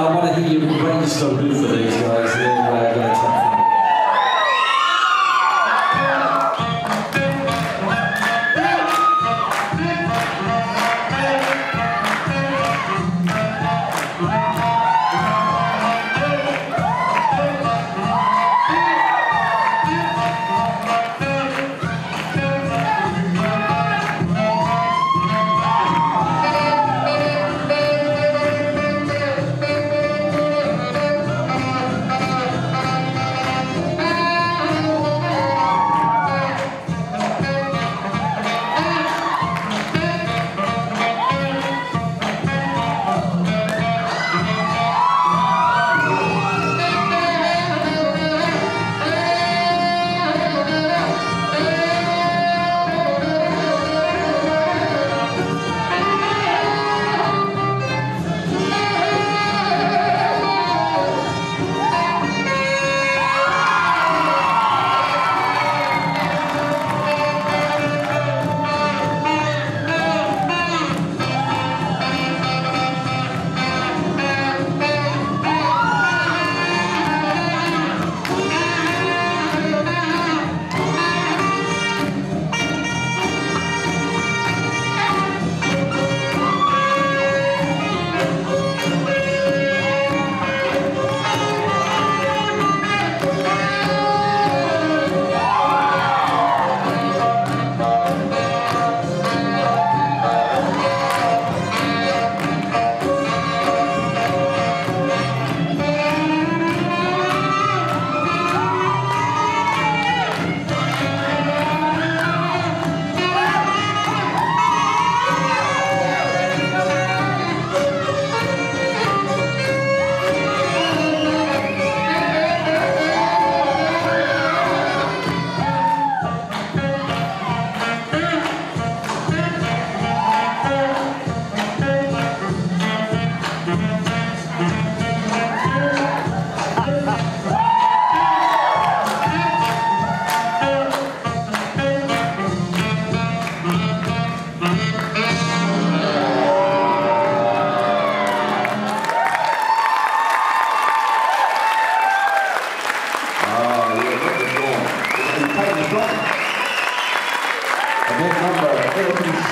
I want to hear you raise the roof for these guys. They're going to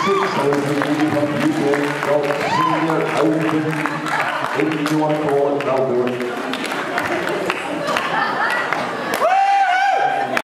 36, originally from UK, Senior Open, 81 for.